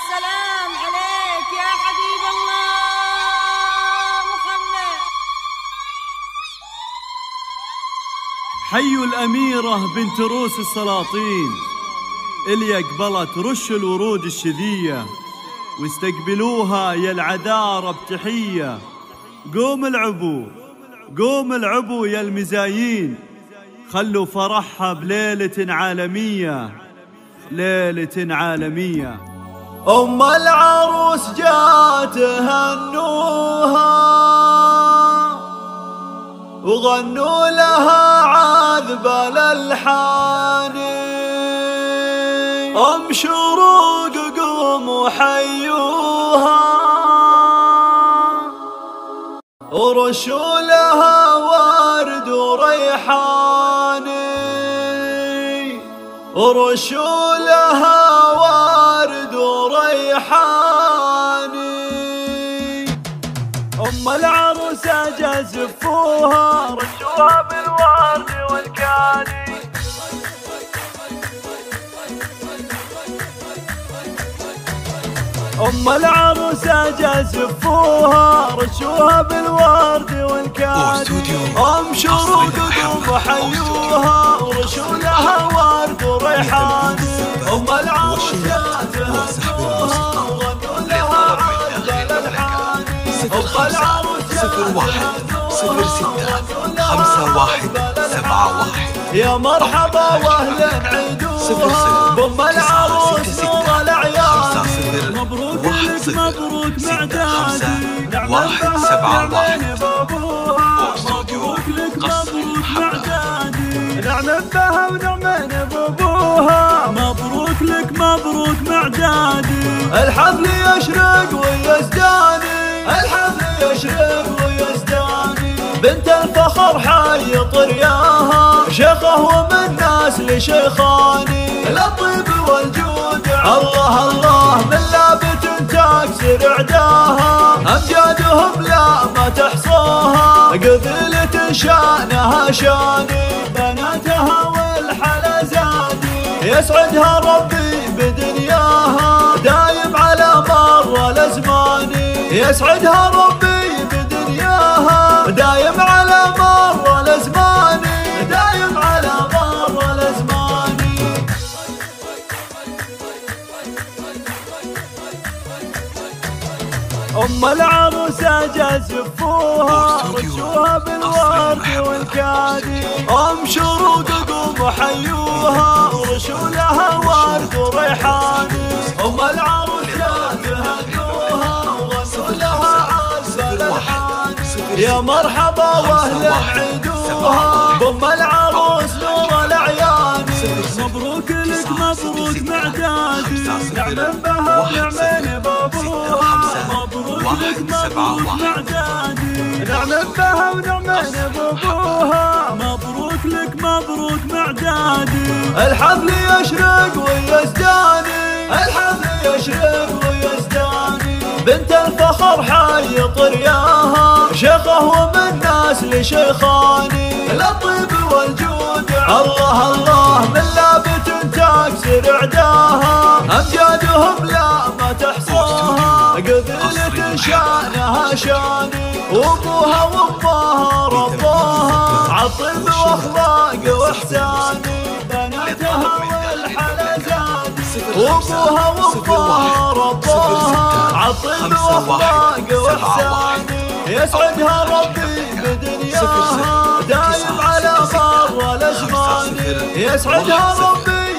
والسلام عليك يا حبيب الله محمد. الأميرة بنت روس السلاطين. اللي قبلت رش الورود الشذية. واستقبلوها يا العذارى بتحية قوم العبوا قوم العبوا يا المزايين. خلوا فرحها بليلة عالمية. ليلة عالمية. أم العروس جات هنوها وغنوا لها عذب الألحان أم شروق قوموا حيوها ورشوا لها ورد وريحان ورشوا لها جازفوها رشوها بالورد والكاني أم العروسة جازفوها رشوها بالورد والكاني أم شروق قوم حيوها. ورشوا لها ورد وريحان أم العروسة جازفوها وغنوا لها عذب الألحان أم العروسة صفر واحد. صفر ستة خمسة واحد سبعة واحد. يا مرحبا واهلا صفر بام العروس نور الاعيان خمسة صفر مبروك واحد لك صفر مبروك ستة معدادي خمسة نعم واحد سبعة نعم واحد. مبروك لك مبروك محمد معدادي نعم بها ونعم بابوها مبروك لك مبروك معدادي الحفل يشرق ويزداني. الحفل يشرق بنت الفخر حي طرياها شيخه ومن ناس لشيخاني. الطيب والجود الله الله من لابت تكسر عداها. أمجادهم لا ما تحصاها قبيلة شانها شاني. بناتها والحلا زادي يسعدها ربي بدنياها. دايم على مر الازمان يسعدها ربي أم العروسة جازفوها رشوها بالورد والكادي. أم شروق قوم حيوها ورشوا لها ورد وريحاني. أم العروسة تهنوها وغنوا لها عز الألحان يا مرحبا واهلا عيدوها بام العروس نور الاعياني مبروك لك مبروك معدادي نعم بها واحد مبروك مبروك. معدادي نعم بها ونعم بابوها مبروك لك مبروك معدادي الحفل يشرق ويزداني الحفل يشرق ويزداني بنت الفخر حي طرياها شيخه ومن ناس لشيخاني الطيب والجود الله الله من لابت تكسر عداها امجادهم لا ما تحصاها قبيلة شانها شاني وابوها وامها رباها. عطل واخلاق واحساني بناتها والحلا زادي وابوها وامها رباها. عطل واخلاق واحساني. يسعدها ربي بدنياها. دايم على مر الأزمان. يسعدها ربي